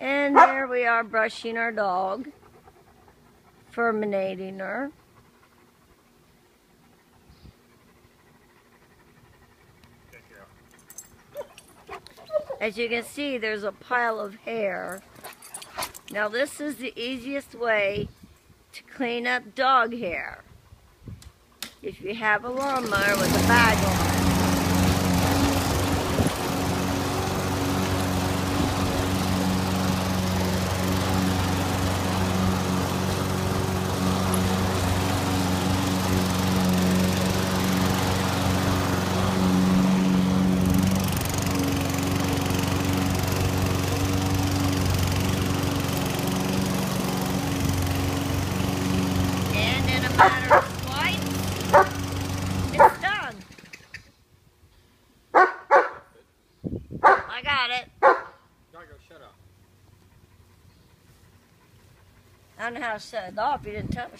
And there we are brushing our dog, furminating her. As you can see, there's a pile of hair. Now this is the easiest way to clean up dog hair. If you have a lawnmower with a bag on it's done. I got it. Shut up. I don't know how to set it off. You didn't tell me.